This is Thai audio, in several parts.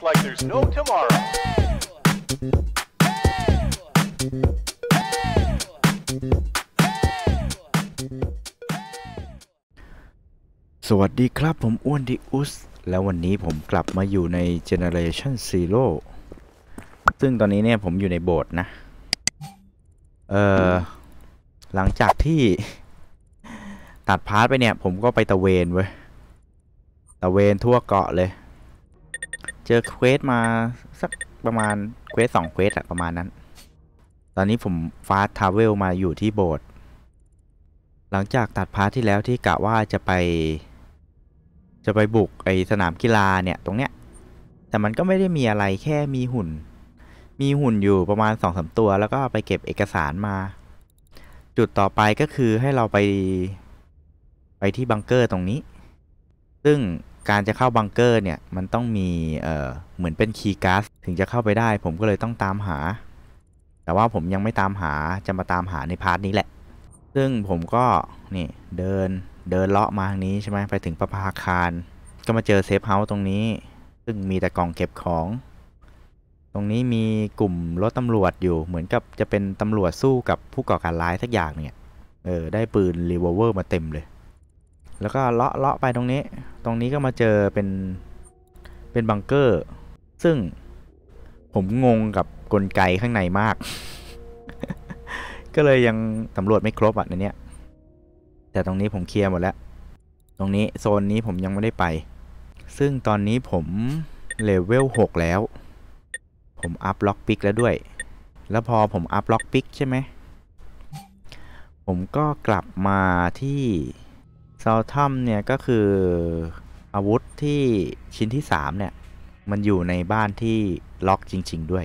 just like there's no tomorrow. สวัสดีครับผมอ้วนดิอุส แล้ววันนี้ผมกลับมาอยู่ใน Generation Zero ซึ่งตอนนี้เนี่ยผมอยู่ในโบสถ์นะ เอ่อ หลังจากที่ตัด part ไปเนี่ย ผมก็ไปตระเวนเว้ย ตระเวนทั่วเกาะเลย เจอ quest มาสักประมาณ quest สอง quest อะประมาณนั้น ตอนนี้ผม fast travel มาอยู่ที่โบสถ์หลังจากตัด part ที่แล้วที่กะว่าจะไป จะไปบุกไอสนามกีฬาเนี่ยตรงเนี้ย แต่มันก็ไม่ได้มีอะไรแค่มีหุ่น มีหุ่นอยู่ประมาณสองสามตัว แล้วก็ไปเก็บเอกสารมา จุดต่อไปก็คือให้เราไป ไปที่บังเกอร์ตรงนี้ ซึ่ง การจะเข้าบังเกอร์เนี่ยมันต้องมีเอ่อเหมือนเป็นคีย์การ์ดถึงจะเข้าไปได้ ผมก็เลยต้องตามหา แต่ว่าผมยังไม่ตามหาจะมาตามหาใน part นี้แหละ ซึ่งผมก็นี่เดินเดินเลาะมาทางนี้ใช่ไหมไปถึงประภาคาร ก็มาเจอ safe house ตรงนี้ ซึ่งมีแต่กล่องเก็บของ ตรงนี้มีกลุ่มรถตำรวจอยู่เหมือนกับจะเป็นตำรวจสู้กับผู้ก่อการร้ายสักอย่างเนี่ยเออได้ปืนรีวอลเวอร์มาเต็มเลย แล้วก็เลาะเลาะไปตรงนี้ ตรงนี้ก็มาเจอเป็นเป็นบังเกอร์ ซึ่งผมงงกับกลไกข้างในมาก ก็เลยยังสำรวจไม่ครบอะในเนี้ย แต่ตรงนี้ผมเคลียร์หมดแล้ว ตรงนี้โซนนี้ผมยังไม่ได้ไป ซึ่งตอนนี้ผมเลเวล6แล้ว ผมอัพ lockpick แล้วด้วย แล้วพอผมอัพล็อกปิกใช่ไหม ผมก็กลับมาที่ ซาวทัมเนี่ยก็คืออาวุธที่ชิ้นที่ 3 เนี่ย มันอยู่ในบ้านที่ล็อกจริง ๆ ด้วย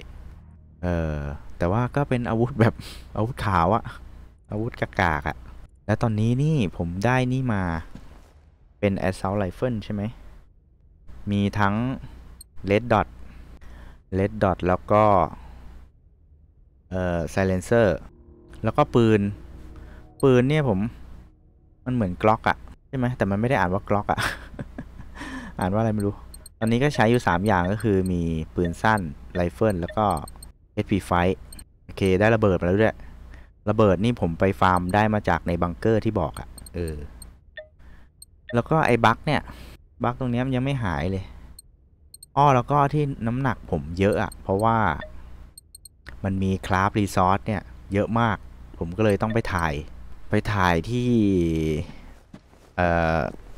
เออแต่ว่าก็เป็นอาวุธแบบอาวุธขาวอะอาวุธกากๆอะและตอนนี้นี่ผมได้นี่มาเป็น assault rifle ใช่ไหม มีทั้ง red dot red dot แล้วก็ เอ่อ silencer แล้วก็ปืน ปืนเนี่ยผม มันเหมือน Glock อะ ใช่ไหมแต่มันไม่ได้อ่านว่า Glock อะอ่านว่าอะไรไม่รู้ ตอนนี้ก็ใช้อยู่ 3 อย่างก็คือมีปืนสั้นไรเฟิลแล้วก็ HP Fight โอเค ได้ระเบิดมาแล้วด้วย ระเบิดนี่ผมไปฟาร์มได้มาจากในบังเกอร์ที่บอกอะเออ แล้วก็ไอ้บั๊กเนี่ย บั๊กตรงนี้ยมันยังไม่หายเลยอ้อแล้วก็ที่น้ำหนักผมเยอะอะเพราะว่ามันมีคราฟรีซอสเนี่ย เยอะมาก ผมก็เลยต้องไปถ่าย ไปถ่ายที่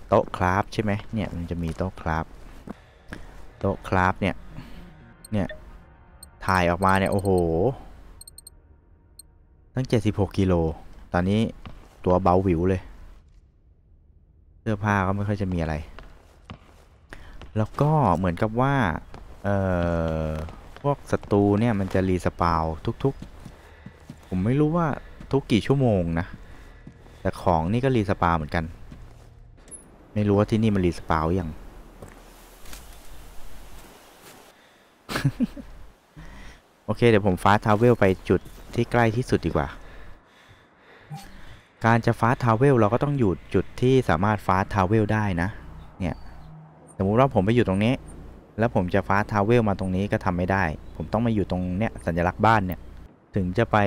โต๊ะคราฟใช่ไหมเนี่ยมันจะมีโต๊ะคราฟโต๊ะคราฟเนี่ย เนี่ย ถ่ายออกมาเนี่ย โอ้โห ตั้ง 76กิโล ตอนนี้ตัวเบาหวิวเลย เสื้อผ้าก็ไม่ค่อยจะมีอะไร แล้วก็เหมือนกับว่า เอ่อ พวกศัตรูเนี่ยมันจะรีสปาวทุกๆ ผมไม่รู้ว่าทุกกี่ชั่วโมงนะ แต่ของนี่ก็รีสปาวเหมือนกัน ไม่รู้ว่าที่นี่มันรีสปาวยังโอเค เดี๋ยวผม fast travel ไปจุดที่ใกล้ที่สุดดีกว่า การจะ fast travel เราก็ต้องอยู่จุดที่สามารถ fast travel ได้นะ เนี่ย สมมุติว่าผมไปอยู่ตรงนี้ แล้วผมจะ fast travel มาตรงนี้ก็ทำไม่ได้ ผมต้องมาอยู่ตรงเนี้ยสัญลักษณ์บ้านเนี่ย ถึงจะไป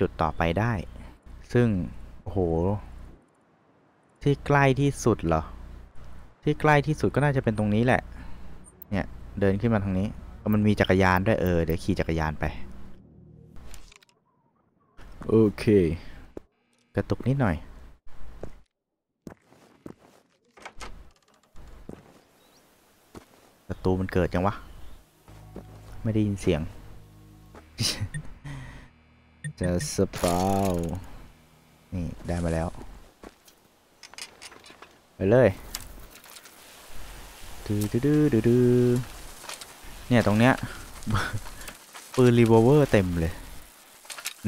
จุดต่อไปได้ ซึ่งโห ที่ใกล้ที่สุดเหรอ ที่ใกล้ที่สุดก็น่าจะเป็นตรงนี้แหละ เนี่ยเดินขึ้นมาทางนี้ มันมีจักรยานด้วยเออเดี๋ยวขี่จักรยานไปโอเค กระตุกนิดหน่อย ประตูมันเกิดยังวะ ไม่ได้ยินเสียง จะสปาวนี่ ได้มาแล้ว ไปเลย ดื้อดื้อดื้อๆเนี่ยตรงเนี้ยปืนรีโวเวอร์เต็มเลย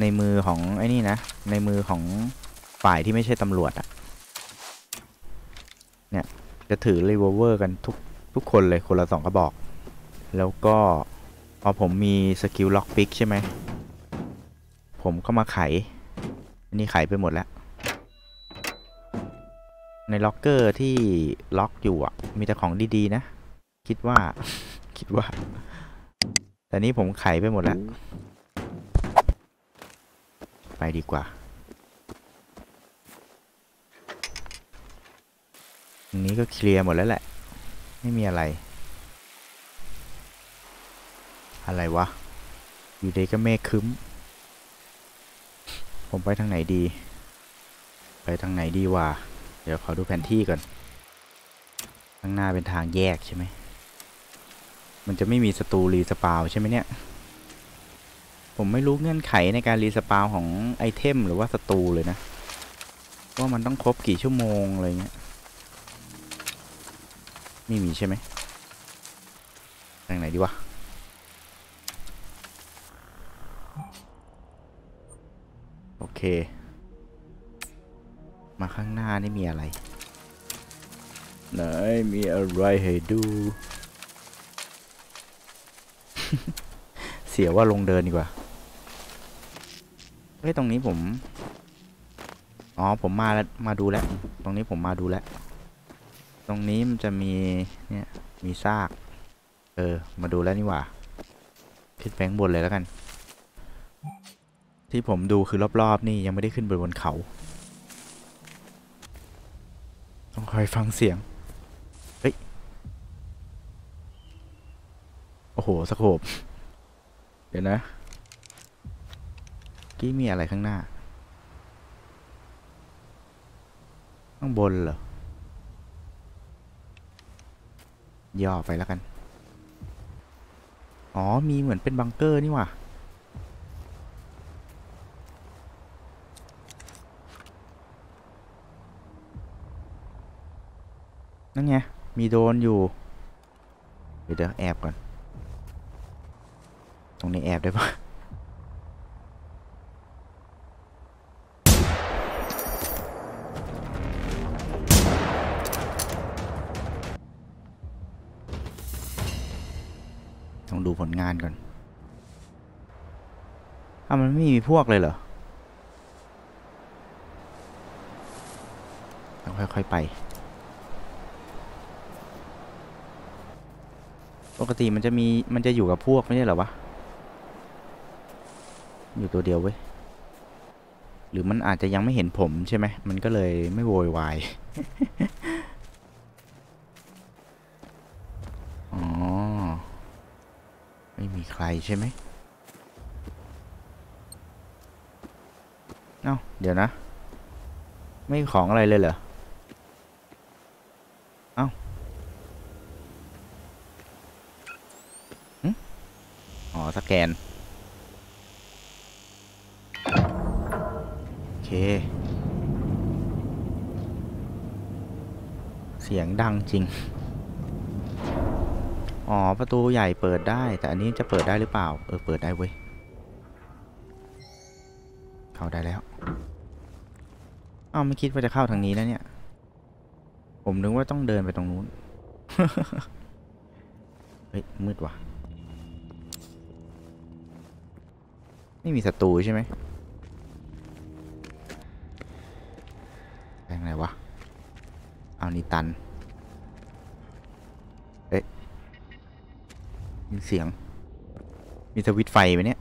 ในมือของไอ้นี่นะ ในมือของฝ่ายที่ไม่ใช่ตำรวจอะเนี่ยจะถือรีโวเวอร์กันทุกทุกคนเลยคนละสองกระบอก แล้วก็พอผมมี skill lockpick ใช่ไหม ผมก็มาไขอันนี้ไขไปหมดแล้ว ในล็อกเกอร์ที่ล็อกอยู่อะ มีแต่ของดีๆนะ คิดว่า คิดว่า แต่นี้ผมไขไปหมดแล้ว ไปดีกว่าตรงนี้ก็เคลียร์หมดแล้วแหละ ไม่มีอะไร อะไรวะ อยู่ดีก็เมฆครึ้ม ผมไปทางไหนดี ไปทางไหนดีวะ ดี๋ยวขอดูแผนที่ก่อน ข้างหน้าเป็นทางแยกใช่ไหม มันจะไม่มีศัตรู respawn ใช่ไหมเนี่ย ผมไม่รู้เงื่อนไขในการ respawn ของ item หรือว่าศัตรูเลยนะ ว่ามันต้องครบกี่ชั่วโมงอะไรเงี้ย ไม่มีใช่ไหมทางไหนดีวะโอเค มาข้างหน้านี่มีอะไร ไหนมีอะไรให้ดู เสียว่าลงเดินดีกว่า เฮ้ย ตรงนี้ผม อ๋อ ผมมาแล้วมาดูแล้ว ตรงนี้ผมมาดูแล้ว ตรงนี้มันจะมี เนี่ย มีซาก เออ มาดูแล้วนี่หว่า ขึ้นแปข้างบนเลยแล้วกัน ที่ผมดูคือรอบๆ นี่ยังไม่ได้ขึ้นไปบนเขา ต้องคอยฟังเสียง เฮ้ย โอ้โหสโคบเดี๋ยวนะกี้มีอะไรข้างหน้า ข้างบนเหรอย่อไปแล้วกัน อ๋อ มีเหมือนเป็นบังเกอร์นี่หว่า นั่นไง มีโดนอยู่ เดี๋ยวแอบก่อน ตรงนี้แอบได้ปะต้องดูผลงานก่อนอ้ามันไม่มีพวกเลยเหรอ ต้องค่อยๆไป ปกติมันจะมีมันจะอยู่กับพวกไม่ใช่เหรอวะ อยู่ตัวเดียวเว้ย หรือมันอาจจะยังไม่เห็นผมใช่ไหม มันก็เลยไม่โวยวาย อ๋อ ไม่มีใครใช่ไหม เอ้า เดี๋ยวนะ ไม่มีของอะไรเลยเหรอา อ๋อ ส แกน โอเค เสียงดังจริง อ๋อ ประตูใหญ่เปิดได้ แต่อันนี้จะเปิดได้หรือเปล่า เออ เปิดได้เว้ย เข้าได้แล้วอ้าวไม่คิดว่าจะเข้าทางนี้นะเนี่ย ผมนึกว่าต้องเดินไปตรงนู้น เฮ้ย มืดว่ะ ไม่มีศัตรูใช่ไหมแรงไหนวะ เอานี่ตัน เอ๊ะมีเสียง มีสวิตไฟไหมเนี่ย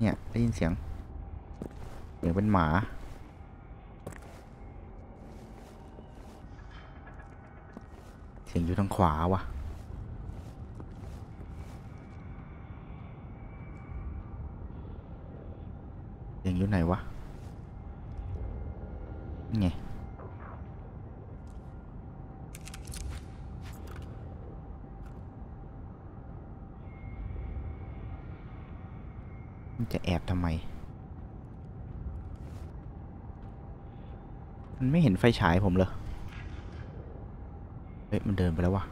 เนี่ย ได้ยินเสียง เสียงเป็นหมาเสียงอยู่ทางขวาวะ เสียงอยู่ ไหนวะนี่ไงมันจะแอบทำไม มันไม่เห็นไฟฉายผมเลยเฮ้ย มันเดินไปแล้ววะ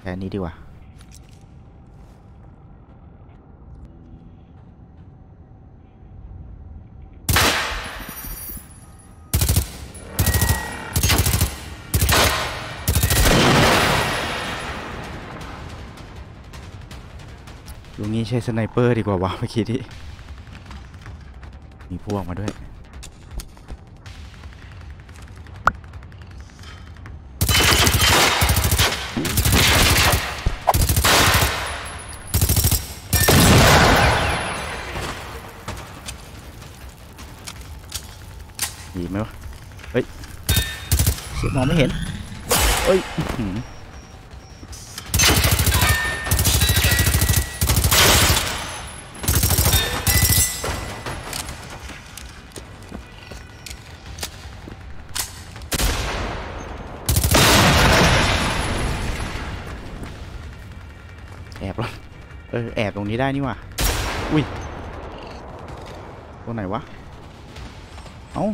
แค่นี้ดีกว่า ใช้ sniper ดีกว่าวะเมื่อกี้ที่มีพวกมาด้วยดีไหมวะ เฮ้ยเสียมองไม่เห็น เฮ้ย ออแอบตรงนี้ได้นี่ว่ะอุ้ยตัวไหนวะ เอา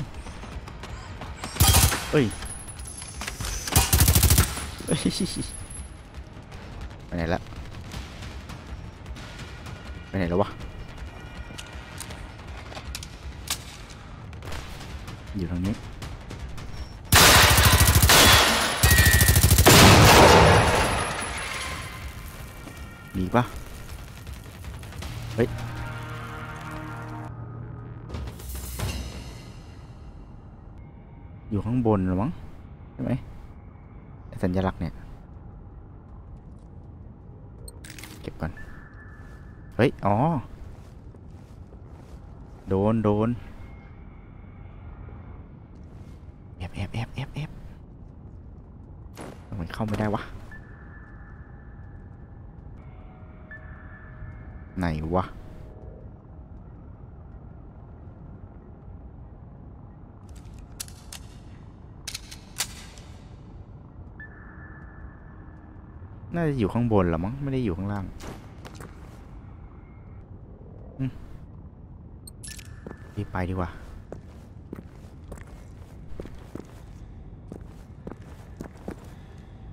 เอ้ยเอ้ยไปไหนละไปไหนแล้ววะ บนหรือมั้งใช่ไหมสัญลักษณ์เนี่ยเก็บก่อนเฮ้ยอ๋อโดนโดนแอบแอบแอบแอบแอบทำไมเข้าไม่ได้วะไหนวะ น่าจะอยู่ข้างบนหรอมั้งไม่ได้อยู่ข้างล่างรีบไปดีกว่า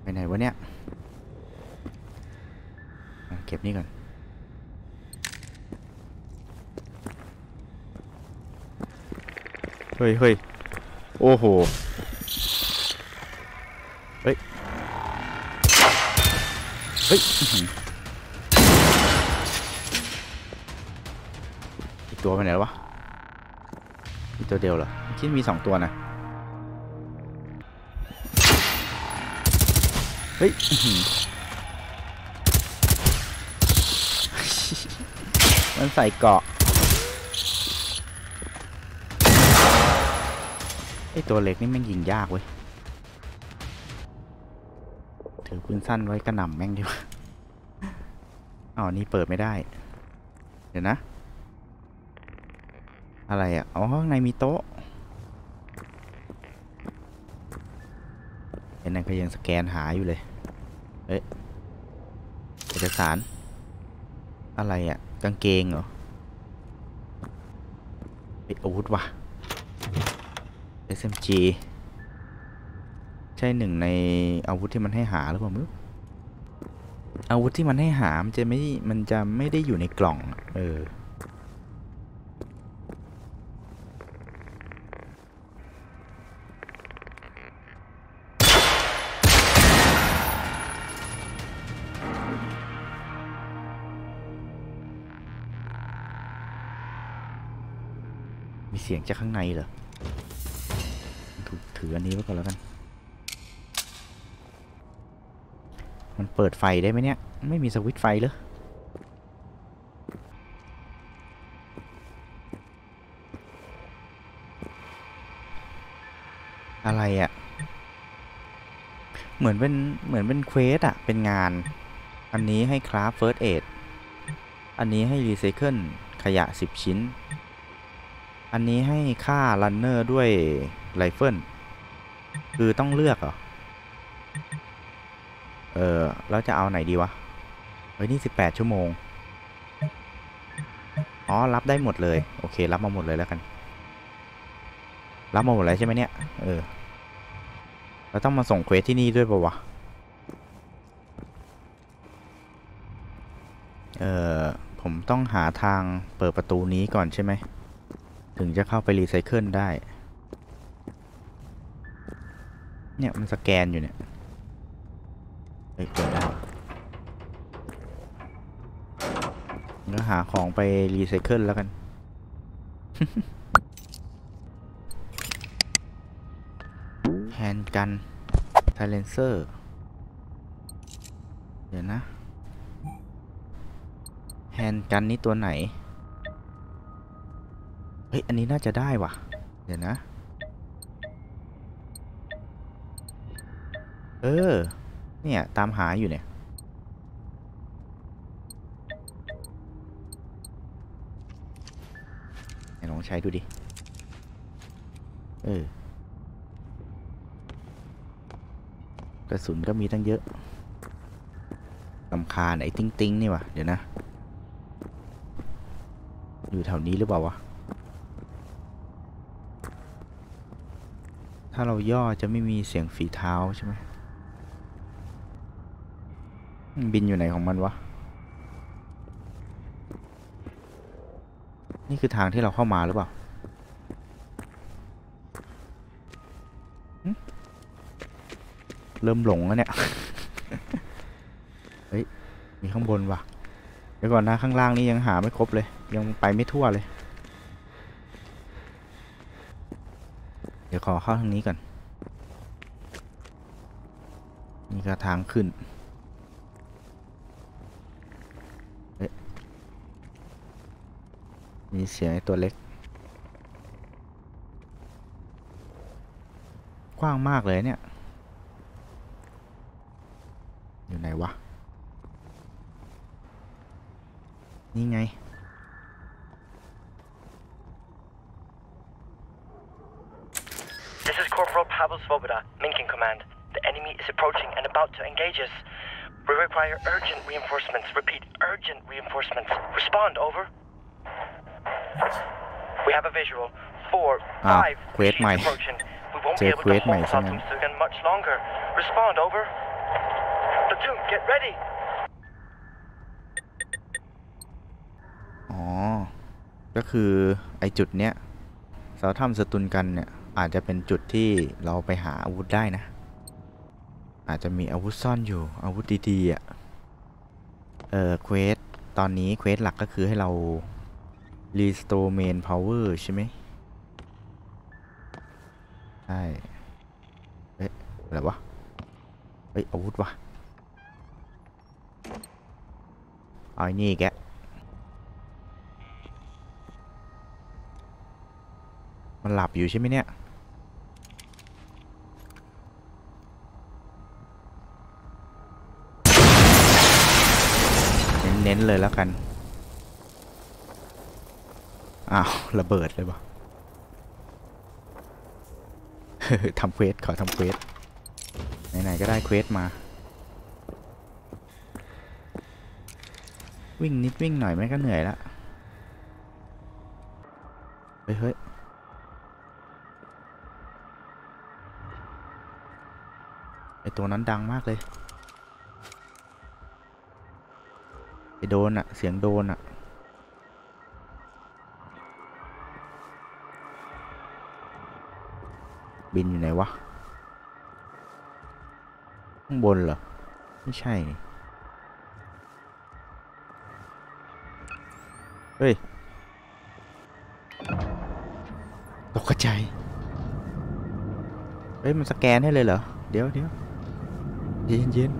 ไปไหนวะเนี่ยเก็บนี่ก่อนเฮ้ยเฮ้ยโอ้โห เฮ้ย เฮ้ยอีกตัวไปไหนแล้ววะอีกตัวเดียวเหรอคิดมีสองตัวนะเฮ้ยมันใส่เกาะไอตัวเล็กนี่แม่งยิงยากเว้ย ถือ ปืนสั้นไว้กระหน่ำแม่งดีกว่าอ๋อนี่เปิดไม่ได้ เดี๋ยวนะ อะไรอะ อ๋อข้างในมีโต๊ะไอ้นั่นก็ยังสแกนหาอยู่เลยเฮ้ยเอกสาร อะไรอะ กางเกงเหรอเฮ้ยอาวุธว่ะ SMG ใช่หนึ่งในอาวุธที่มันให้หาหรือเปล่าม่รู้อาวุธที่มันให้หา มันจะไม่ มันจะไม่ได้อยู่ในกล่อง เออ มีเสียงจากข้างในเหรอถูกถืออันนี้ไว้ก่อนแล้วกัน มันเปิดไฟได้ไหมเนี่ย ไม่มีสวิตช์ไฟเลยอะไรอะ่ะ เหมือนเป็นเหมือนเป็น quest อะเป็นงาน อันนี้ให้ craft first aidอันนี้ให้รีไซเคิลขยะ 10 ชิ้น อันนี้ให้ฆ่า runner ด้วย rifle คือต้องเลือกเหรอ เออแล้วจะเอาไหนดีวะ เฮ้ย นี่18ชั่วโมง อ๋อ รับได้หมดเลย โอเค รับมาหมดเลยแล้วกัน รับมาหมดเลยใช่ไหมเนี่ย เออ เราต้องมาส่ง quest ที่นี่ด้วยปะวะ เออผมต้องหาทางเปิดประตูนี้ก่อนใช่ไหม ถึงจะเข้าไปรีไซเคิลได้ เนี่ย มันสแกนอยู่เนี่ย เฮ้ยเปิดได้งั้นหาของไปรีไซเคิลแล้วกัน handgun silencer เดี๋ยวนะ แฮนด์กันนี่ตัวไหน เฮ้ย อันนี้น่าจะได้ว่ะ เดี๋ยวนะ เออ เนี่ย ตามหาอยู่เนี่ยไหนลองใช้ดูดิ เออกระสุนก็มีตั้งเยอะลำคาญไอ้ติ้งติ้งนี่วะเดี๋ยวนะ อยู่แถวนี้หรือเปล่าวะ ถ้าเราย่อจะไม่มีเสียงฝีเท้าใช่ไหม บินอยู่ไหนของมันวะ นี่คือทางที่เราเข้ามาหรือเปล่าเริ่มหลงแล้วเนี่ย เฮ้ย มีข้างบนว่ะ เดี๋ยวก่อนนะข้างล่างนี่ยังหาไม่ครบเลย ยังไปไม่ทั่วเลย เดี๋ยวขอเข้าทางนี้ก่อน นี่ก็ทางขึ้น เสียงไอ้ตัวเล็ก กว้างมากเลยเนี่ย อยู่ไหนวะ นี่ไง This is Corporal Pavel Svoboda, Minkin Command. The enemy is approaching and about to engage us. We require urgent reinforcements. Repeat, urgent reinforcements. Respond, over. We have a visual. Four, Ah, five quit machines my- approaching. We won't Say be able quit to hold my Saltum singing. Sugan much longer. Respond, over. Platoon, get ready. อ๋อ ก็คือไอจุดเนี้ยเราทำสตุนกันเนี่ย อาจจะเป็นจุดที่เราไปหาอาวุธได้นะ อาจจะมีอาวุธซ่อนอยู่อาวุธดีๆอะ เออ quest ตอนนี้ quest หลักก็คือให้เรา restore main power ใช่ไหมใช่เอ๊ะอะไรวะเฮ้ยอาวุธวะเอาไอ้นี่แกมันหลับอยู่ใช่ไหมเนี่ย เน้น ๆ เลยแล้วกัน อ้าว ระเบิดเลยวะทำ quest ขอทำ quest ไหนๆก็ได้ quest มา วิ่งนิดวิ่งหน่อยไม่ก็เหนื่อยละเฮ้ยเฮ้ยไอตัวนั้นดังมากเลย ไอโดนอะเสียงโดนอะ บินอยู่ไหนวะ ข้างบนเหรอ ไม่ใช่นี่เฮ้ย ตกใจ เฮ้ย มันสแกนให้เลยเหรอ เดี๋ยวเดี๋ยวเย็นเย็น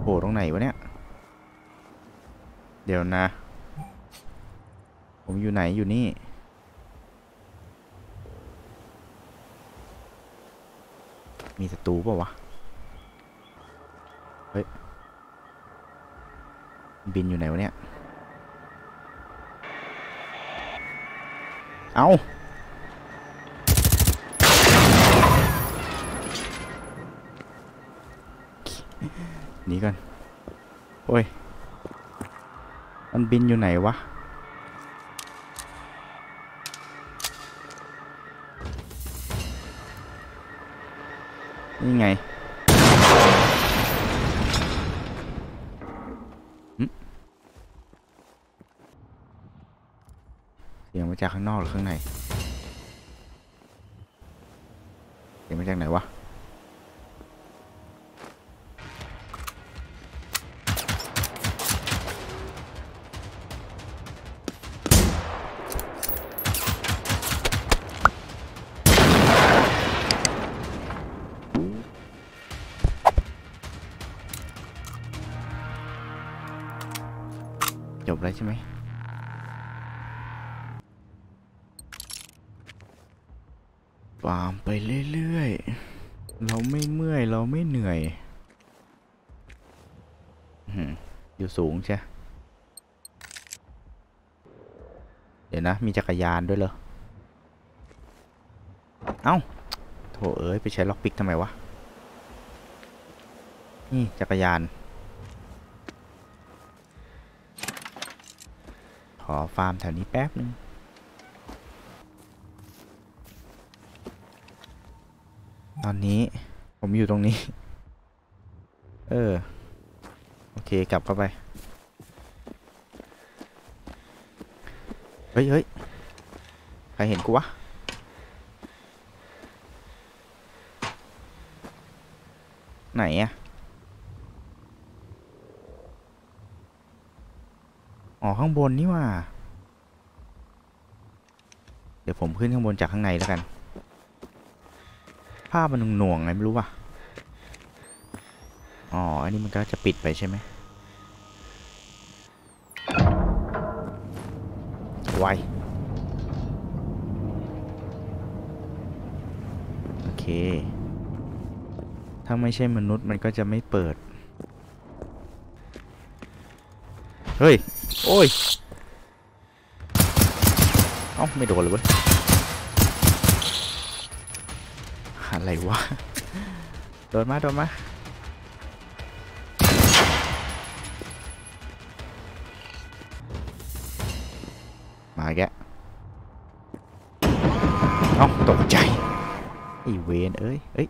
โหตรงไหนวะเนี่ย เดี๋ยวนะ ผมอยู่ไหนอยู่นี่ มีศัตรูเปล่าวะ เฮ้ย บินอยู่ไหนวะเนี่ย เอาหนีก่อน โอ้ย มันบินอยู่ไหนวะ นี่ไงเสียงมาจากข้างนอกหรือข้างในเสียงมาจากไหนวะ สูงใช่เดี๋ยวนะ มีจักรยานด้วยเหรอ เอ้า โถเอ้ย ไปใช้ล็อกปิกทำไมวะ นี่ จักรยาน ขอฟาร์มแถวนี้แป๊บนึงตอนนี้ผมอยู่ตรงนี้ เออ โอเคกลับเข้าไป เฮ้ยเฮ้ยใครเห็นกูวะ ไหนอะอ๋อข้างบนนี่ว่า เดี๋ยวผมขึ้นข้างบนจากข้างในแล้วกัน ภาพมันหน่วงๆไงไม่รู้ว่ะ อ๋อ อันนี้มันก็จะปิดไปใช่ไหมไวโอเค ถ้าไม่ใช่มนุษย์มันก็จะไม่เปิด เฮ้ย โอ้ย เอ้า ไม่โดนเลยเว้ย อะไรวะ โดนมา โดนมามา เอ้าตกใจไอเวนเอ้ยเอ้ย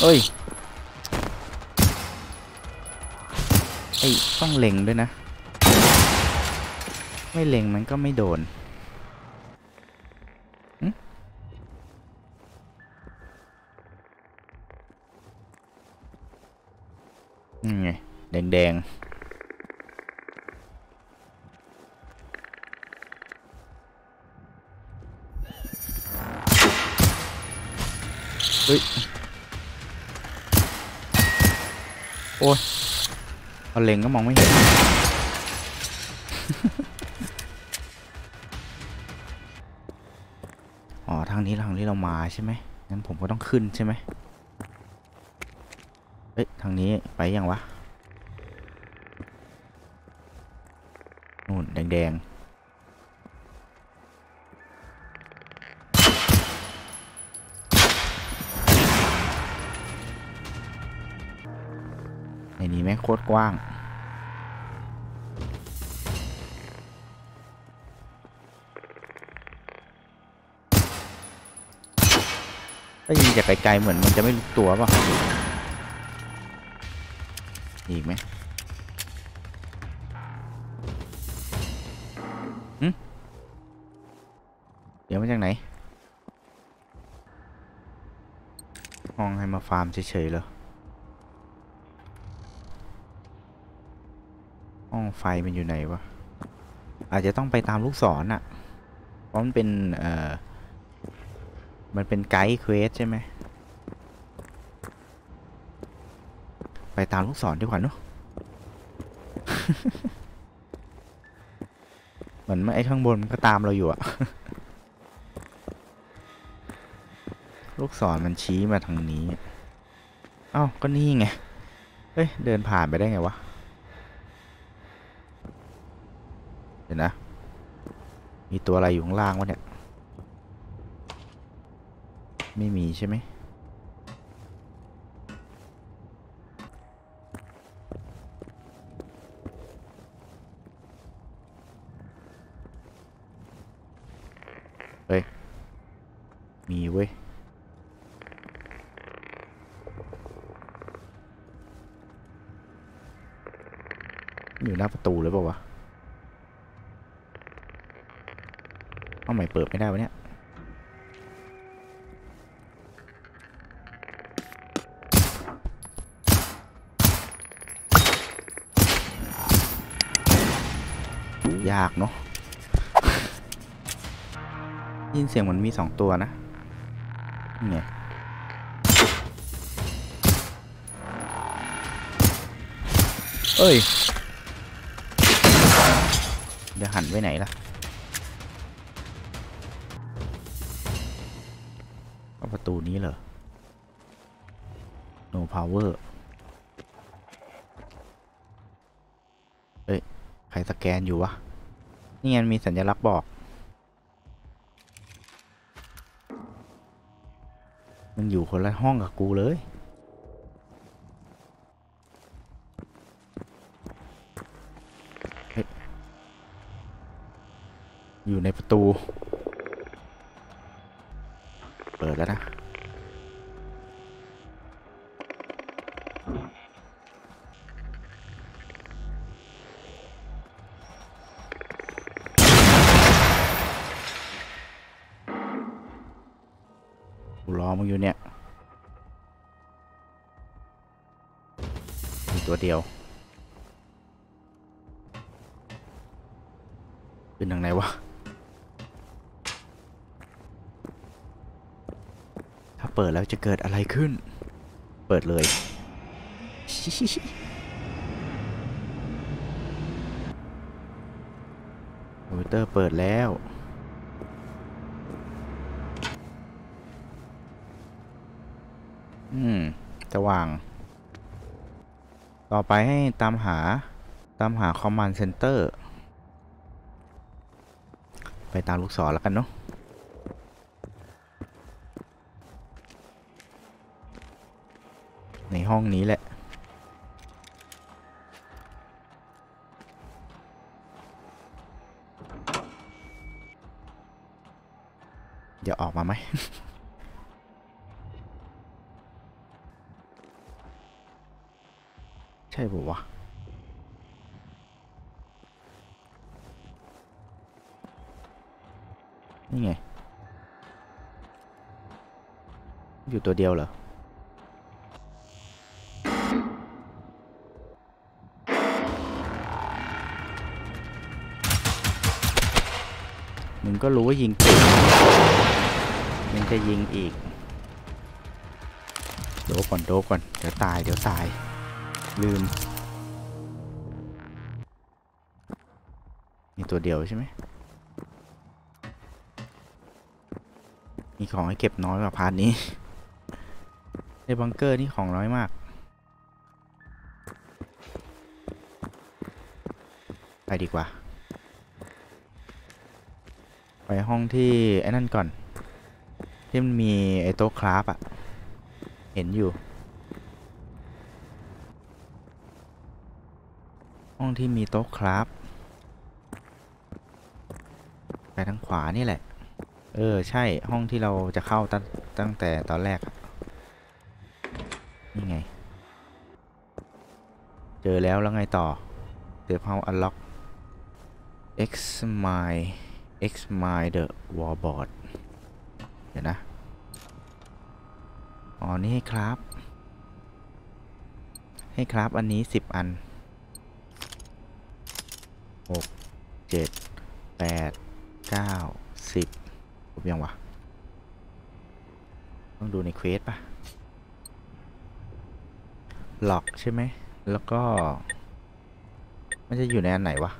เอ้ยไอ้ต้องเล็งด้วยนะ ไม่เล็งมันก็ไม่โดน งก็มองไม่เห็น อ๋อ ทางนี้ทางนี้เรามาใช่ไหมงั้นผมก็ต้องขึ้นใช่ไหมเอ้ยทางนี้ไปยังวะนู่นแดงๆในนี้แม่งโคตรกว้าง ถ้ายิงจากไกลๆเหมือนมันจะไม่รู้ตัวป่ะอีกไหมเดี๋ยวมาจากไหนห้องให้มาฟาร์มเฉยๆเหรอห้องไฟมันอยู่ไหนวะอาจจะต้องไปตามลูกศรน่ะ เพราะมันเป็นเอ่อ มันเป็น guide quest ใช่ไหม ไปตามลูกศรดีกว่าเนอะเหมือนไอ้ข้างบนมันก็ตามเราอยู่อะลูกศรมันชี้มาทางนี้เอ้าก็นี่ไง เฮ้ย เดินผ่านไปได้ไงวะ เดี๋ยวนะ มีตัวอะไรอยู่ข้างล่างวะเนี่ย ไม่มีใช่ไหม เฮ้ย มีเว้ย อยู่หน้าประตูเลยเปล่าวะเอาใหม่เปิดไม่ได้วะเนี่ย ยากเนาะ ยินเสียงเหมันมีสอง ตัวนะนี่ไงเอ้ยเดี๋ยวหันไปไหนล่ะเอาประตูนี้เหรอ no power เอ้ย ใครสแกนอยู่วะ นี่ไงมันมีสัญลักษณ์บอก มันอยู่คนละห้องกับกูเลย อยู่ในประตู เปิดแล้วนะ มึงอยู่เนี่ยมีตัวเดียวเป็นทางไหนวะถ้าเปิดแล้วจะเกิดอะไรขึ้น เปิดเลยคอมพิวเตอร์เปิดแล้ว อืม สว่าง ต่อไปให้ตามหาตามหา Command Center ไปตามลูกศรแล้วกันเนาะในห้องนี้แหละเดี๋ยวออกมาไหม ช่ป่าวะนี่ไง อยู่ตัวเดียวเหรอมึงก็รู้ว่ายิงเก่งยังจะยิงอีกโดก่อนโดก่อน เดี๋ยวตาย เดี๋ยวตาย ลืม มีตัวเดียวใช่ไหม มีของให้เก็บน้อยกว่าพาร์ทนี้ ในบังเกอร์นี่ของน้อยมาก ไปดีกว่า ไปห้องที่ ไอ้นั่นก่อน ที่มันมีไอ้โต๊ะคราฟอะเห็นอยู่ ห้องที่มีโต๊ะคราฟไปทางขวานี่แหละ เออ ใช่ห้องที่เราจะเข้าตั้งตั้งแต่ตอนแรก นี่ไง เจอแล้วแล้วไงต่อเดี๋ยวเ u า unlock x my x my the wallboard เดี๋ยวนะ อ๋อ นี่ให้ครับ ให้ครับอันนี้สิบอัน หกเจ็ดแปดเก้าสิบครบยังวะ ต้องดูในเควสป่ะหลอกใช่ไหม แล้วก็ มันจะอยู่ในอันไหนวะ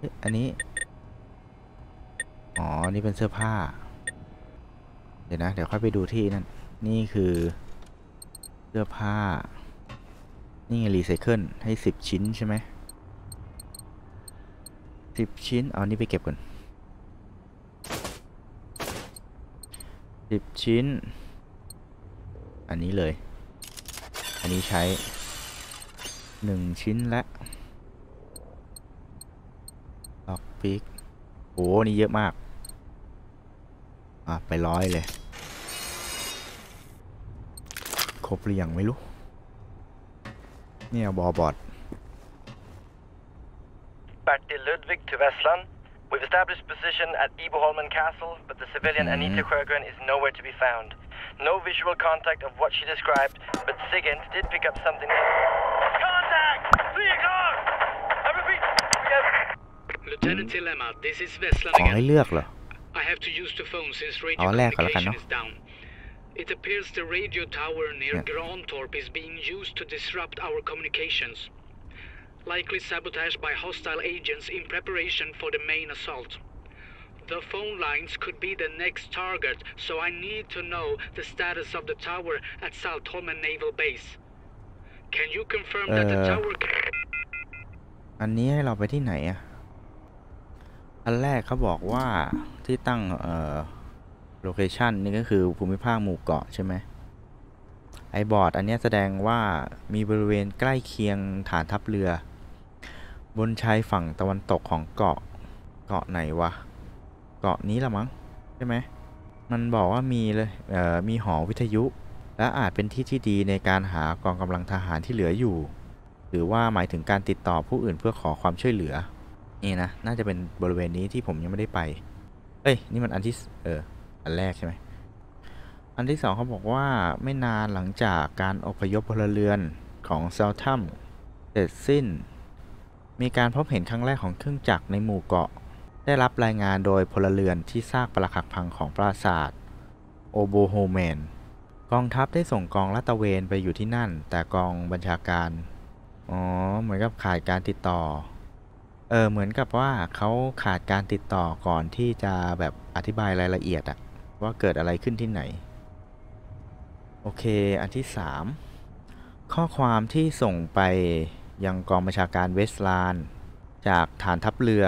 อ๊ะอันนี้ อ๋อ นี่เป็นเสื้อผ้า เดี๋ยวนะ เดี๋ยวค่อยไปดูที่นั่น นี่คือเสื้อผ้า นี่ไงรีไซเคิลให้สิบชิ้นใช่ไหม สิบชิ้น เอานี่ไปเก็บก่อนสิบชิ้น อันนี้เลย อันนี้ใช้หนึ่งชิ้นละล็อกปิกโอ้นี่เยอะมาก อะ ไปร้อยเลย ครบหรือยังไม่รู้ เนี่ย บอบอด to Vestland. We've established position at Iboholmen Castle, but the civilian Anita Sjögren is nowhere to be found. No visual contact of what she described, but Sigint did pick up something. Contact! Three o'clock! I repeat, we have Lieutenant Dilemma, this is Veslan ขอให้ again. เลือกเหรอ I have to use the phone since radio เอาแรกก่อนแล้วกัน communication เนอะ is down. It appears the radio tower near Yeah. Grantorp is being used to disrupt our communications. Likely sabotaged by hostile agents in preparation for the main assault. The phone lines could be the next target, so I need to know the status of the tower at Saltholmen Naval Base. Can you confirm that the Uh, tower... อันนี้ให้เราไปที่ไหนอะอันแรกเขาบอกว่าที่ตั้งเอ่อโลเคชันนี่ก็คือภูมิภาคหมู่เกาะใช่ไหมไอบอร์ดอันเนี้ยแสดงว่ามีบริเวณใกล้เคียงฐานทัพเรือ บนชายฝั่งตะวันตกของเกาะเกาะไหนวะ เกาะนี้ละมั้งใช่ไหมมันบอกว่ามีเลยเอ่อมีหอวิทยุ และอาจเป็นที่ที่ดีในการหากองกำลังทหารที่เหลืออยู่ หรือว่าหมายถึงการติดต่อผู้อื่นเพื่อขอความช่วยเหลือ นี่นะ น่าจะเป็นบริเวณนี้ที่ผมยังไม่ได้ไป เอ้ย นี่มันอันที่เอออันแรกใช่ไหมอันที่สองเขาบอกว่าไม่นานหลังจากการอพยพพลเรือนของเซลทัมเสร็จสิ้น มีการพบเห็นครั้งแรกของเครื่องจักรในหมู่เกาะ ได้รับรายงานโดยพลเรือนที่ซากปรักหักพังของปราสาทโอโบโฮแมน กองทัพได้ส่งกองลาดตระเวนไปอยู่ที่นั่น แต่กองบัญชาการ อ๋อ เหมือนกับขาดการติดต่อ เออ เหมือนกับว่าเขาขาดการติดต่อก่อนที่จะแบบอธิบายรายละเอียดอะว่าเกิดอะไรขึ้นที่ไหน โอเค อันที่ 3 ข้อความที่ส่งไป ยังกองบัญชาการเวสต์แลนจากฐานทัพเรือ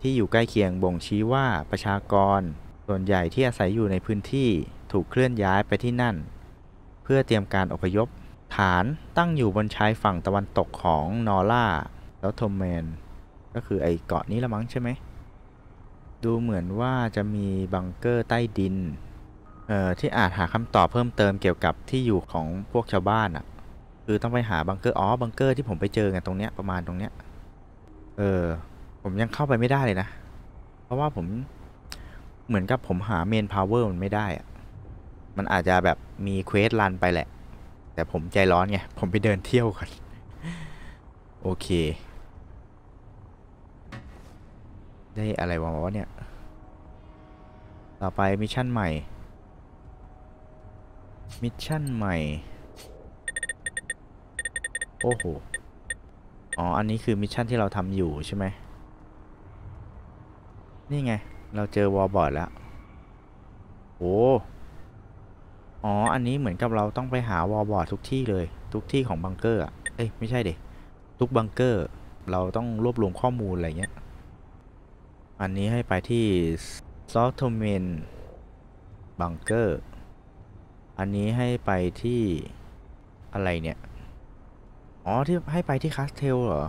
ที่อยู่ใกล้เคียงบ่งชี้ว่าประชากร ส่วนใหญ่ที่อาศัยอยู่ในพื้นที่ถูกเคลื่อนย้ายไปที่นั่น เพื่อเตรียมการอพยพ ฐานตั้งอยู่บนชายฝั่งตะวันตกของ Norra Saltholmen ก็คือไอเกาะนี้ละมั้งใช่ไหม ดูเหมือนว่าจะมีบังเกอร์ใต้ดิน เอ่อ ที่อาจหาคำตอบเพิ่มเติมเกี่ยวกับที่อยู่ของพวกชาวบ้านอะ่ะ คือต้องไปหาบังเกอร์อ๋อบังเกอร์ที่ผมไปเจอไงตรงเนี้ยประมาณตรงเนี้ยเออ ผมยังเข้าไปไม่ได้เลยนะ เพราะว่าผมเหมือนกับผมหา main power มันไม่ได้อะมันอาจจะแบบมี quest run ไปแหละ แต่ผมใจร้อนไง ผมไปเดินเที่ยวก่อน โอเค ได้อะไรวะเนี่ย ต่อไป mission ใหม่ mission ใหม่ โอ้โห อ๋อ อันนี้คือ mission ที่เราทำอยู่ใช่ไหม นี่ไง เราเจอ war board แล้ว โอ้ อ๋อ อันนี้เหมือนกับเราต้องไปหา war board ทุกที่เลย ทุกที่ของบังเกอร์อะเอ้ย ไม่ใช่เด็ทุกบังเกอร์ เราต้องรวบรวมข้อมูลอะไรเงี้ย อันนี้ให้ไปที่ Saltholmen bunker อันนี้ให้ไปที่อะไรเนี่ย อ๋อ ที่ให้ไปที่ castle เหรอ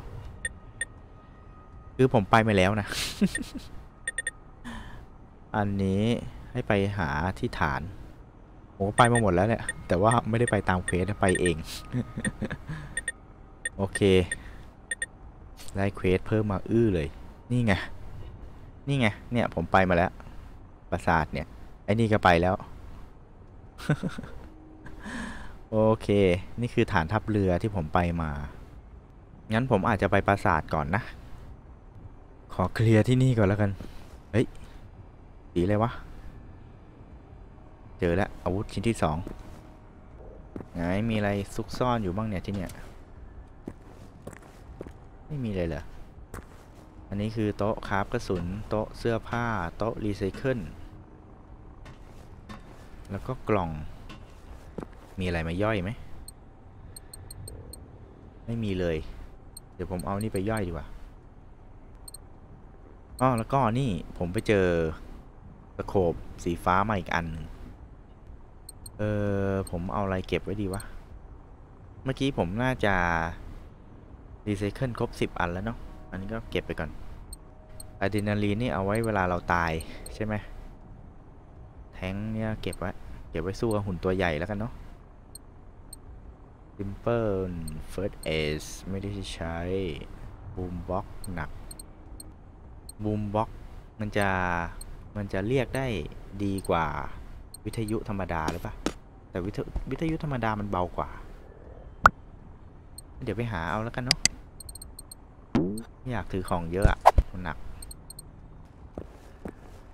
คือผมไปมาแล้วนะ อันนี้ให้ไปหาที่ฐานโอ้ไปมาหมดแล้วเนี่ยแต่ว่าไม่ได้ไปตาม quest ไปเอง โอเค ได้ quest เพิ่มมาอื้อเลย นี่ไง นี่ไง เนี่ยผมไปมาแล้ว ปราสาทเนี่ย ไอ้นี่ก็ไปแล้ว โอเค นี่คือฐานทัพเรือที่ผมไปมา งั้นผมอาจจะไปปราสาทก่อนนะ ขอเคลียร์ที่นี่ก่อนแล้วกัน เฮ้ย สีอะไรวะ เจอแล้วอาวุธชิ้นที่สองไงมีอะไรซุกซ่อนอยู่บ้างเนี่ยที่เนี่ย ไม่มีเลยเหรอ อันนี้คือโต๊ะคราฟกระสุน โต๊ะเสื้อผ้า โต๊ะรีไซเคิล แล้วก็กล่อง มีอะไรมาย่อยไหม ไม่มีเลย เดี๋ยวผมเอานี่ไปย่อยดีกว่าอ๋อแล้วก็นี่ผมไปเจอสโคบสีฟ้ามาอีกอันนึงเออผมเอาอะไรเก็บไว้ดีวะ เมื่อกี้ผมน่าจะรีไซเคิลครบสิบอันแล้วเนาะ อันนี้ก็เก็บไปก่อนอะดรีนาลีนนี่เอาไว้เวลาเราตายใช่ไหม แทงเนี่ยเก็บไว้ เก็บไว้สู้กับหุ่นตัวใหญ่แล้วกันเนาะ Simple First Aid ไม่ได้ใช้ Boom Box หนัก Boom Box มันจะ มันจะเรียกได้ดีกว่าวิทยุธรรมดาหรือเปล่าแต่วิทยุวิทยุธรรมดามันเบากว่า เดี๋ยวไปหาเอาแล้วกันเนาะไม่อยากถือของเยอะอะมันหนัก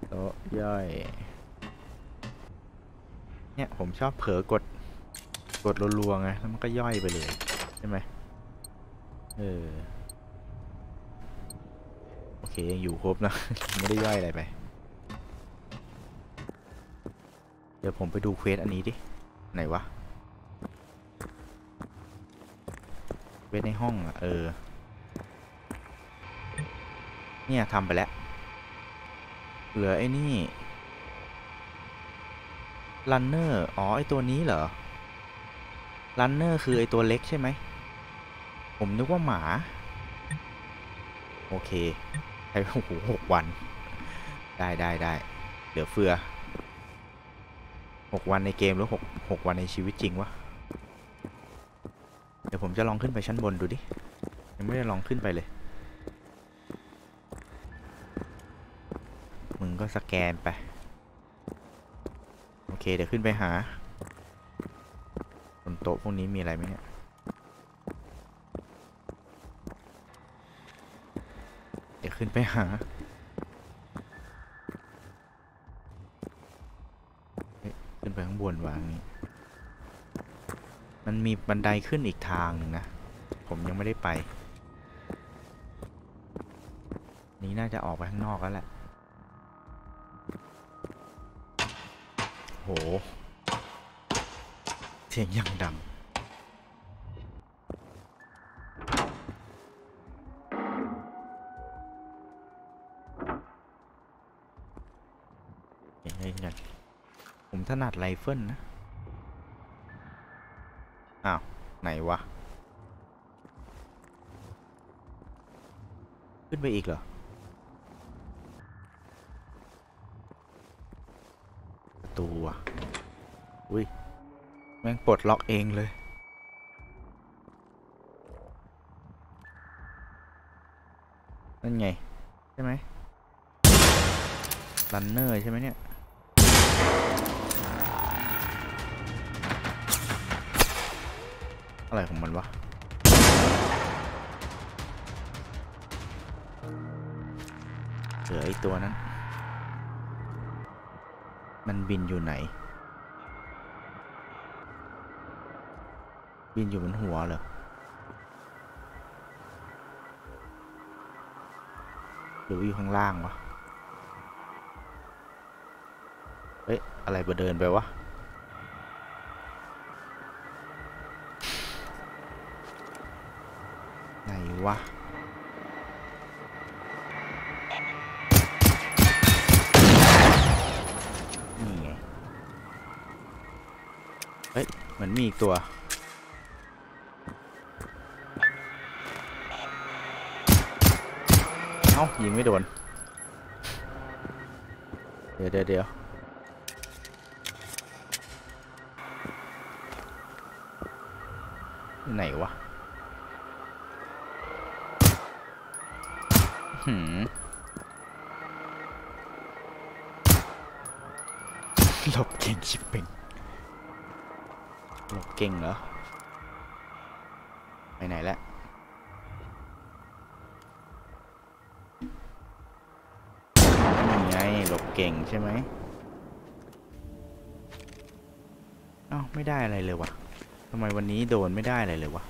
โต๊ะย่อย เนี่ย ผมชอบเผลอกด กดรัวๆไงแล้วมันก็ย่อยไปเลยใช่ไหมเออโอเคยังอยู่ครบนะไม่ได้ย่อยอะไรไป เดี๋ยวผมไปดูเควสอันนี้ดิ ไหนวะquest ในห้องอะเออ เนี่ยทำไปแล้ว เหลือไอ้นี่ runner อ๋อ ไอตัวนี้เหรอ runner คือไอตัวเล็กใช่ไหม ผมนึกว่าหมา โอเคใช้โอ้โหหกวัน ได้ได้ได้เหลือเฟือหกวันในเกมหรือหกหกวันในชีวิตจริงวะ เดี๋ยวผมจะลองขึ้นไปชั้นบนดูดิ ยังไม่ได้ลองขึ้นไปเลย มึงก็สแกนไป โอเค เดี๋ยวขึ้นไปหา ต๊ะพวกนี้มีอะไรไหมเนี่ยเดี๋ยวขึ้นไปหาเฮ้ยขึ้นไปข้างบนวางนี้มันมีบันไดขึ้นอีกทางหนึ่งนะ ผมยังไม่ได้ไป นี้น่าจะออกไปข้างนอกแล้วแหละโห เสียงยังดังเห็นเล่นกันผมถนัดไรเฟิลนะ อ้าว ไหนวะ ขึ้นไปอีกเหรอประตูอะ อุ้ย แม่งปลดล็อกเองเลย นั่นไง ใช่ไหมรันเนอร์ใช่ไหมเนี่ย อะไรของมันวะเหลือไอตัวนั้น มันบินอยู่ไหน บินอยู่บนหัวเหรอหรืออยู่ข้างล่างวะเฮ้ยอะไรมาเดินไปวะไหนวะนี่ไงเฮ้ยเหมือนมีอีกตัว อ้ายิงไม่โดน เดี๋ยวเดี๋ยวเดี๋ยวไหนวะหืมหลบเก่งชิบเป็นหลบเก่งเหรอ ไปไหนแล้ว นี่ไงหลบ เก่งใช่ไหมอ้าไม่ได้อะไรเลยวะทำไมวันนี้โดนไม่ได้อะไรเลยวะ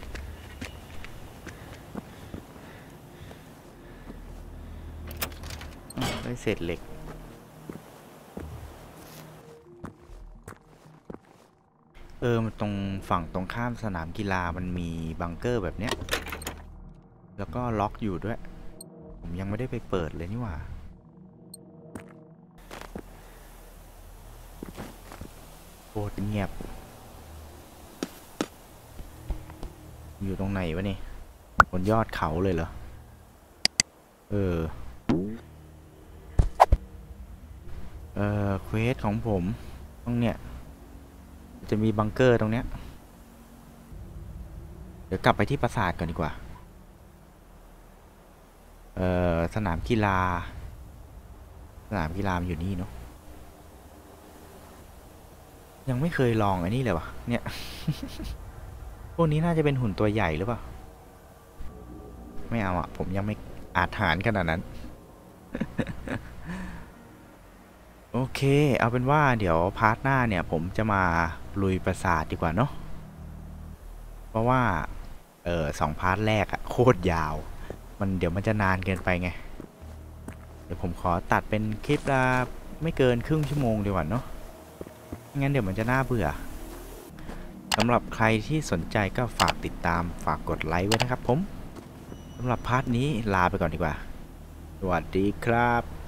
ได้เศษเหล็ก เออมันตรงฝั่งตรงข้ามสนามกีฬามันมีบังเกอร์แบบเนี้ย แล้วก็ล็อกอยู่ด้วย ผมยังไม่ได้ไปเปิดเลยนี่หว่า ตรเงียบ อยู่ตรงไหนวะนี่บนยอดเขาเลยเหรอ เออ เอ่อเควสของผมตรงเนี้ยจะมีบังเกอร์ตรงเนี้ย เดี๋ยวกลับไปที่ปราสาทก่อนดีกว่า เออสนามกีฬา สนามกีฬามันอยู่นี่เนาะ ยังไม่เคยลองอันนี้เลยวะเนี่ย พวกนี้น่าจะเป็นหุ่นตัวใหญ่หรือเปล่า ไม่เอาอะผมยังไม่อาจหาญขนาดนั้น โอเค เอาเป็นว่าเดี๋ยว part หน้าเนี่ย ผมจะมาลุยปราสาทดีกว่าเนาะ เพราะว่า เออสอง part แรกอะโคตรยาว มันเดี๋ยวมันจะนานเกินไปไง เดี๋ยวผมขอตัดเป็นคลิปละไม่เกินครึ่งชั่วโมงดีกว่าเนาะ งั้นเดี๋ยวมันจะน่าเบื่อสำหรับใครที่สนใจก็ฝากติดตามฝากกดไลค์ไว้นะครับผมสำหรับพาร์ทนี้ลาไปก่อนดีกว่า สวัสดีครับ